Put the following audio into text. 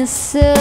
convenceu.